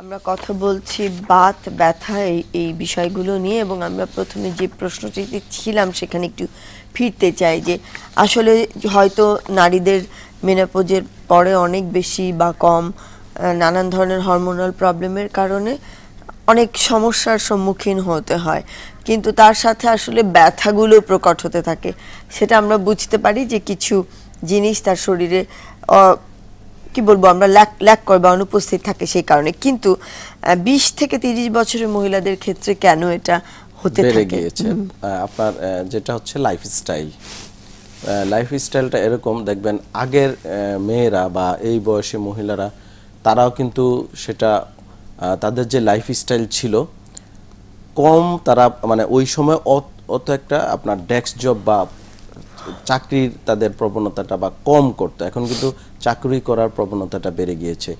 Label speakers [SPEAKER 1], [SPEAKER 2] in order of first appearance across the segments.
[SPEAKER 1] আমরা কথা বলছি বাত, ব্যথা, এই বিষয়গুলো নিয়ে এবং আমরা প্রথমে যে প্রশ্নটিতে ছিলাম সেখানে একটু ফিরতে চাই যে আসলে হয়তো নারীদের মেনাপোজের পরে অনেক বেশি বা কম নানান ধরনের হরমোনাল প্রবলেমের কারণে অনেক সমস্যার সম্মুখীন হতে হয়। কিন্তু তার সাথে আসলে ব্যথাগুলো প্রকট হতে থাকে। সেটা আমরা বুঝতে পারি যে কিছু জিনিস তার শরীরে কি বলব আমরা ল্যাক ল্যাক করে বা অনুপস্থিত থাকে সেই কারণে। কিন্তু বিশ থেকে তিরিশ বছরের মহিলাদের ক্ষেত্রে কেন এটা হতে
[SPEAKER 2] বেড়ে গিয়েছে। আপনার যেটা হচ্ছে লাইফস্টাইল লাইফস্টাইলটা এরকম দেখবেন আগের মেয়েরা বা এই বয়সী মহিলারা তারাও কিন্তু সেটা তাদের যে লাইফস্টাইল ছিল কম তারা মানে ওই সময় অত- অত একটা আপনার ডেস্ক জব বা চাকরির তাদের প্রবণতাটা বা কম করতো। এখন কিন্তু চাকরি করার প্রবণতাটা বেড়ে গিয়েছে।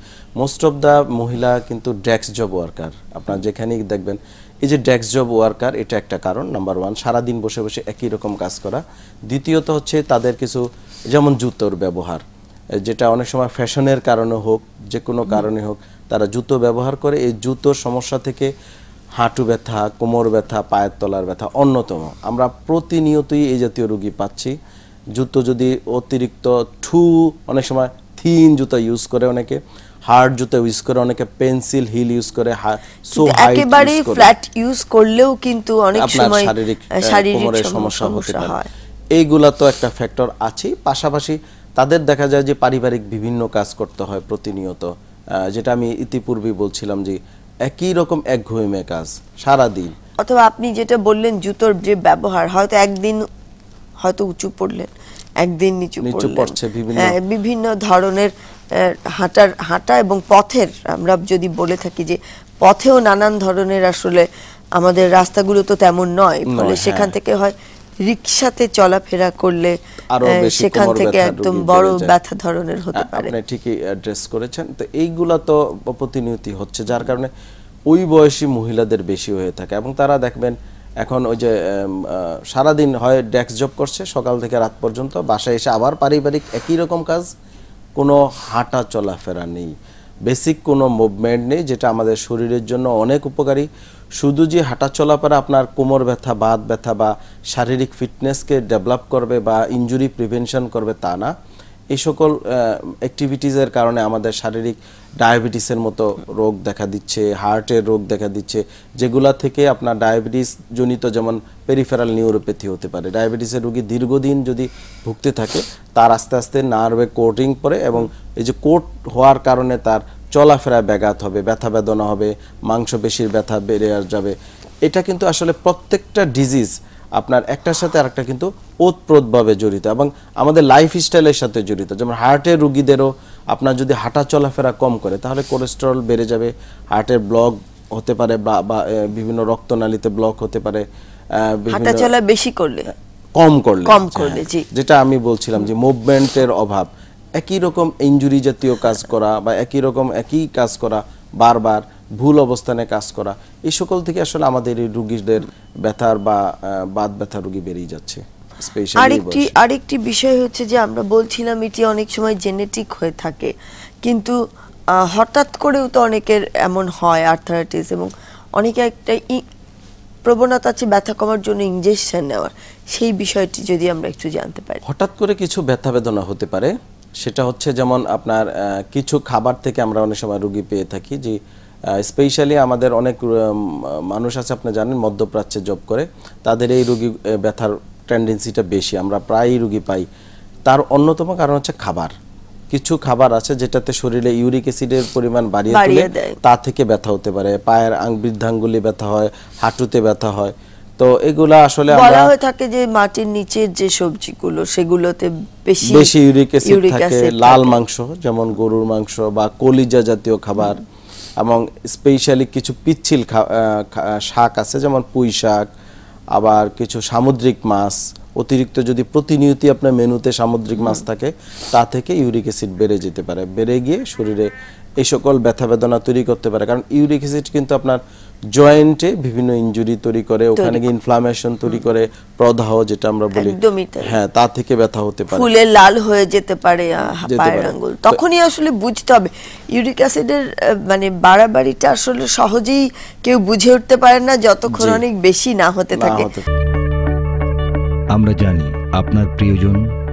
[SPEAKER 2] মোস্ট অফ দ্য মহিলা কিন্তু ডেস্ক জব ওয়ার্কার আপনার যেখানেই দেখবেন, এই যে ডেস্ক জব ওয়ার্কার এটা একটা কারণ নাম্বার ওয়ান সারাদিন বসে বসে একই রকম কাজ করা। দ্বিতীয়ত হচ্ছে তাদের কিছু, যেমন জুতোর ব্যবহার। যেটা অনেক সময় ফ্যাশনের কারণে হোক যে কোনো কারণে হোক, তারা জুতো ব্যবহার করে। এই জুতোর সমস্যা থেকে হাঁটু ব্যথা কোমর ব্যথা পায়ের তলার ব্যথা অন্যতম। আমরা প্রতিনিয়তই এই জাতীয় রোগী পাচ্ছি। জুতো যদি অতিরিক্ত ঠু অনেক সময় থিন জুতো ইউজ করে অনেকে হার্ড জুতো ইউজ করে অনেকে পেন্সিল হিল ইউজ করে সো
[SPEAKER 1] একেবারে ফ্ল্যাট ইউজ করলেও কিন্তু অনেক সময়
[SPEAKER 2] শারীরিক কোমরের সমস্যা হতে পারে। এইগুলা তো একটা ফ্যাক্টর আছেই। পাশাপাশি তাদের দেখা যায় যে পারিবারিক বিভিন্ন কাজ করতে হয় প্রতিনিয়ত। যেটা আমি ইতিপূর্বেই বলছিলাম যে একই রকম একঘেয়েমে কাজ সারা দিন
[SPEAKER 1] অথবা আপনি যেটা বললেন জুতোর যে ব্যবহার হয়তো একদিন হয়তো উঁচু পড়লেন একদিন নিচু
[SPEAKER 2] নিচু পড়ছে বিভিন্ন-
[SPEAKER 1] হ্যাঁ, বিভিন্ন ধরনের হাঁটার হাঁটা এবং পথের আমরা যদি বলে থাকি যে পথেও নানান ধরনের আসলে আমাদের রাস্তাগুলো তো তেমন নয় ফলে সেখান
[SPEAKER 2] হ্যাঁ।
[SPEAKER 1] থেকে হয় রিক্সাতে চলাফেরা করলে সেখান থেকে একদম বড় ব্যথা ধরনের হতে পারে।
[SPEAKER 2] আপনি ঠিকই অ্যাড্রেস করেছেন। তো এইগুলা তো প্রতিনিয়তি হচ্ছে যার কারণে ওই বয়সী মহিলাদের বেশি হয়ে থাকে। এবং তারা দেখবেন এখন ওই যে সারাদিন হয় ডেস্ক জব করছে সকাল থেকে রাত পর্যন্ত বাসায় এসে আবার পারিবারিক একই রকম কাজ কোনো হাঁটা চলাফেরা নেই। বেসিক কোনো মুভমেন্ট নেই, যেটা আমাদের শরীরের জন্য অনেক উপকারী। শুধু যে হাঁটা চলা পরে আপনার কোমর ব্যথা, বাত ব্যথা বা শারীরিক ফিটনেসকে ডেভেলপ করবে বা ইঞ্জুরি প্রিভেনশন করবে তা না। এই সকল অ্যাক্টিভিটিসের কারণে আমাদের শারীরিক ডায়াবেটিসের মতো রোগ দেখা দিচ্ছে হার্টের রোগ দেখা দিচ্ছে, যেগুলা থেকে আপনার ডায়াবেটিস জনিত যেমন পেরিফেরাল নিউরোপ্যাথি হতে পারে। ডায়াবেটিসের রোগী দীর্ঘদিন যদি ভুগতে থাকে, তার আস্তে আস্তে নার্ভে কোটিং পরে এবং এই যে কোট হওয়ার কারণে তার চলাফেরা ব্যাঘাত হবে, ব্যথা বেদনা হবে, মাংসপেশির ব্যথা বেড়ে যাবে। এটা কিন্তু আসলে প্রত্যেকটা ডিজিজ আপনার একটার সাথে আরেকটা কিন্তু ওতপ্রোতভাবে জড়িত এবং আমাদের লাইফ স্টাইলের সাথে জড়িত। যেমন হার্টের রুগীদেরও আপনার যদি হাঁটা চলাফেরা কম করে তাহলে কোলেস্টেরল বেড়ে যাবে হার্টের ব্লক হতে পারে বা বিভিন্ন রক্তনালীতে ব্লক হতে পারে
[SPEAKER 1] হাঁটা চলা বেশি করলে?
[SPEAKER 2] কম করলে
[SPEAKER 1] কম করলে, জি।
[SPEAKER 2] যেটা আমি বলছিলাম যে মুভমেন্টের অভাব। একই রকম ইনজুরি জাতীয় কাজ করা বা একই রকম একই কাজ করা বারবার ভুল অবস্থানে কাজ করা। এই সকল থেকে আসলে আমাদের এই রুগীদের ব্যথার বা বাত ব্যথা রুগী বেরিয়ে যাচ্ছে
[SPEAKER 1] আরেকটি আরেকটি বিষয় হচ্ছে যে আমরা বলছিলাম এটি অনেক সময় জেনেটিক হয়ে থাকে। কিন্তু হঠাৎ করেও তো অনেকের এমন হয় আর্থারাইটিস এবং অনেকে একটা প্রবণতা আছে ব্যথা কমার জন্য ইনজেকশন নেওয়ার। সেই বিষয়টি যদি আমরা একটু জানতে পারি।
[SPEAKER 2] হঠাৎ করে কিছু ব্যথা বেদনা হতে পারে। সেটা হচ্ছে যেমন আপনার কিছু খাবার থেকে আমরা অনেক সময় রুগী পেয়ে থাকি যে স্পেশালি আমাদের অনেক মানুষ আছে আপনি জানেন মধ্যপ্রাচ্যে জব করে। তাদের এই রুগী ব্যথার টেন্ডেন্সিটা বেশি। আমরা প্রায়ই রুগী পাই। তার অন্যতম কারণ হচ্ছে খাবার। কিছু খাবার আছে যেটাতে শরীরে ইউরিক অ্যাসিডের পরিমাণ বাড়িয়ে তুলে তা থেকে ব্যথা হতে পারে। পায়ের আং বৃদ্ধাঙ্গুলি ব্যথা হয় হাঁটুতে ব্যথা হয়। তো এগুলা আসলে
[SPEAKER 1] বলা হয়ে থাকে যে মাটির নিচের যে সবজিগুলো সেগুলোতে বেশি
[SPEAKER 2] বেশি ইউরিক অ্যাসিড থাকে লাল মাংস যেমন গরুর মাংস বা কলিজা জাতীয় খাবার। এবং স্পেশালি কিছু পিচ্ছিল শাক আছে, যেমন পুঁই শাক, আবার কিছু সামুদ্রিক মাছ, অতিরিক্ত যদি প্রতিনিয়তি আপনার মেনুতে সামুদ্রিক মাছ থাকে, তা থেকে ইউরিক অ্যাসিড বেড়ে যেতে পারে। বেড়ে গিয়ে শরীরে এই সকল ব্যথা বেদনা তৈরি করতে পারে। কারণ ইউরিক অ্যাসিড কিন্তু আপনার জয়েন্টে বিভিন্ন ইনজুরি তৈরি করে ওখানে গিয়ে ইনফ্লামেশন তৈরি করে প্রদাহ যেটা আমরা বলি হ্যাঁ তা থেকে ব্যথা হতে পারে।
[SPEAKER 1] ফুলে লাল হয়ে যেতে পারে পায়ের আঙ্গুল। তখনই আসলে বুঝতে হবে ইউরিক অ্যাসিডের মানে বাড়াবাড়িটা আসলে সহজেই কেউ বুঝে উঠতে পারে না যতক্ষণ। অনেক বেশি না হতে থাকে।
[SPEAKER 3] আমরা জানি আপনার প্রিয়জন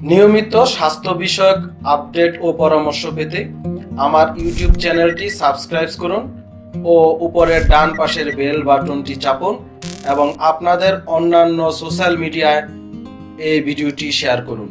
[SPEAKER 2] নিয়মিত স্বাস্থ্য বিষয়ক আপডেট ও পরামর্শ পেতে আমার ইউটিউব চ্যানেলটি সাবস্ক্রাইব করুন ও উপরের ডান পাশের বেল বাটনটি চাপুন এবং আপনাদের অন্যান্য সোশ্যাল মিডিয়ায় এই ভিডিওটি শেয়ার করুন।